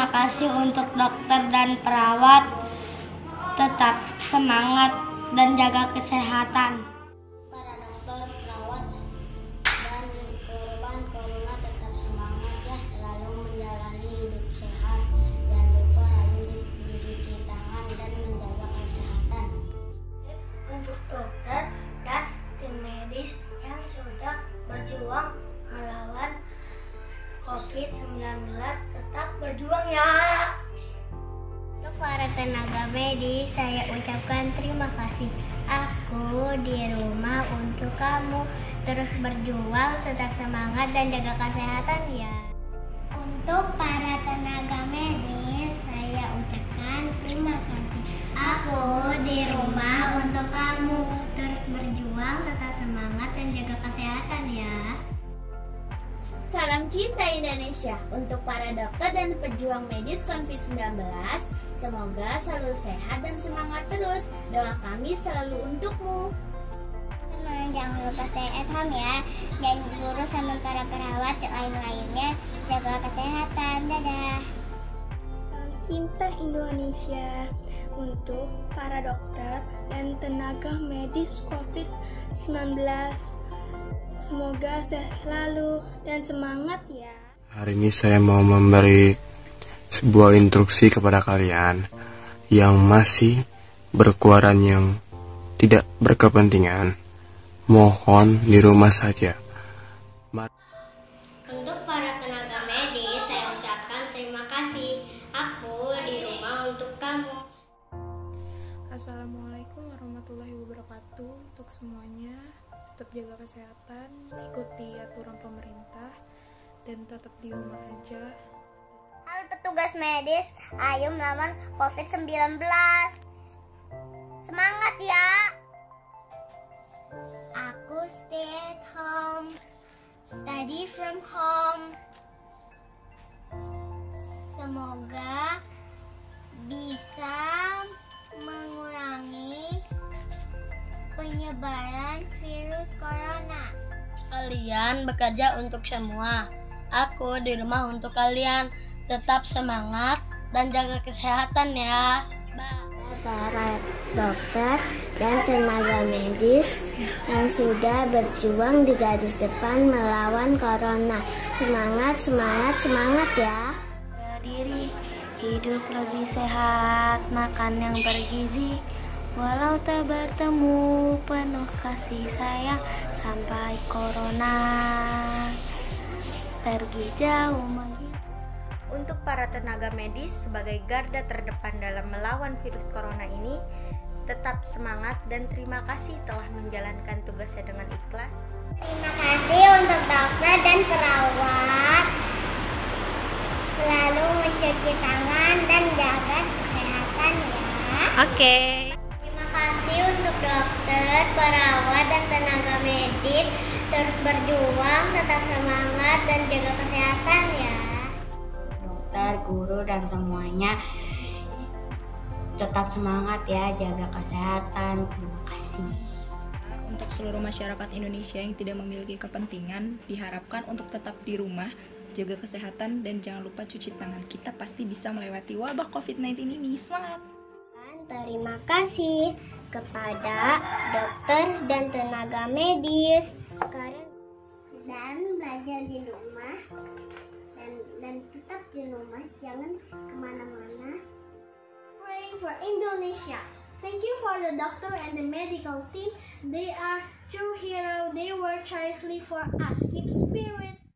Terima kasih untuk dokter dan perawat. Tetap semangat dan jaga kesehatan. Tenaga medis, saya ucapkan terima kasih. Aku di rumah untuk kamu. Terus berjuang, tetap semangat dan jaga kesehatan ya. Untuk para tenaga medis, saya ucapkan terima kasih. Aku di rumah untuk kamu. Salam cinta Indonesia untuk para dokter dan pejuang medis COVID-19. Semoga selalu sehat dan semangat terus. Doa kami selalu untukmu. Teman, jangan lupa stay at home ya. Dan guru sama para perawat lain-lainnya jaga kesehatan. Dadah. Salam cinta Indonesia untuk para dokter dan tenaga medis COVID-19. Semoga sehat selalu dan semangat ya. Hari ini saya mau memberi sebuah instruksi kepada kalian yang masih berkeluaran yang tidak berkepentingan. Mohon di rumah saja. Untuk para tenaga medis, saya ucapkan terima kasih. Aku di rumah untuk kamu. Assalamualaikum warahmatullahi wabarakatuh untuk semuanya. Jaga kesehatan, ikuti aturan pemerintah, dan tetap di rumah aja. Halo petugas medis, ayo melawan COVID-19. Semangat ya. Aku stay at home, study from home. Semoga penyebaran virus corona. Kalian bekerja untuk semua. Aku di rumah untuk kalian. Tetap semangat dan jaga kesehatan ya. Bye. Para dokter dan tenaga medis yang sudah berjuang di garis depan melawan corona. Semangat, semangat, semangat ya. diri hidup lebih sehat makan yang bergizi walau tak bertemu penuh kasih sayang sampai corona pergi jauh menghilang Untuk para tenaga medis sebagai garda terdepan dalam melawan virus corona ini, tetap semangat dan terima kasih telah menjalankan tugasnya dengan ikhlas. Terima kasih untuk dokter dan perawat selalu mencuci tangan dan jaga kesehatan ya. Oke. Terima kasih untuk dokter, perawat, dan tenaga medis terus berjuang, tetap semangat dan jaga kesehatan ya. Dokter, guru, dan semuanya tetap semangat ya, jaga kesehatan. Terima kasih. Untuk seluruh masyarakat Indonesia yang tidak memiliki kepentingan, diharapkan untuk tetap di rumah, jaga kesehatan, dan jangan lupa cuci tangan. Kita pasti bisa melewati wabah COVID-19 ini. Semangat! Terima kasih kepada dokter dan tenaga medis karena dan belajar di rumah dan dan tetap di rumah jangan ke mana-mana. Pray for Indonesia. Thank you for the doctor and the medical team. They are true hero. They work tirelessly for us. Keep spirit.